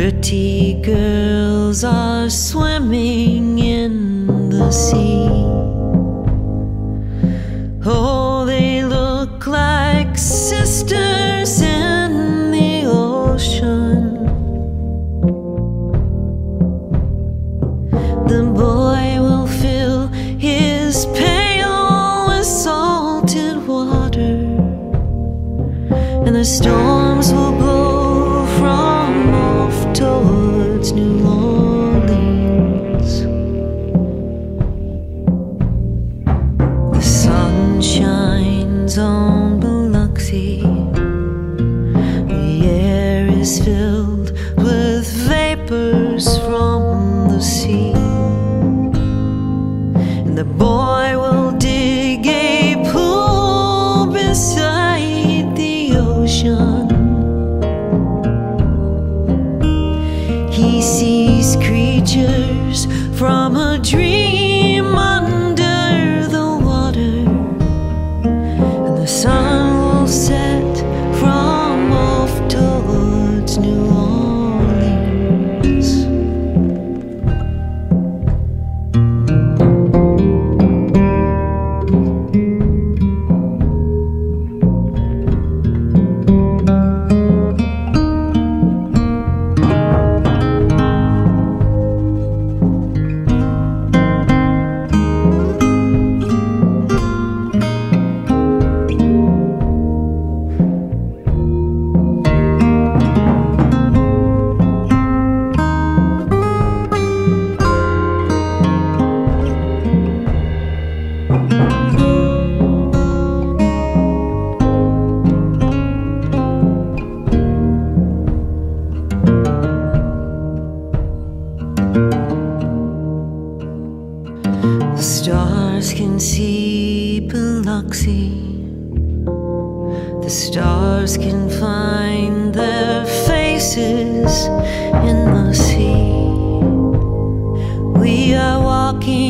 Pretty girls are swimming in the sea. Oh, they look like sisters in the ocean. The boy will fill his pail with salted water, and the storms will shines on Biloxi. The air is filled with vapors from the sea. And the boy will dig a pool beside the ocean. He sees creatures from a dream The stars can see Biloxi. The stars can find their faces in the sea. We are walking.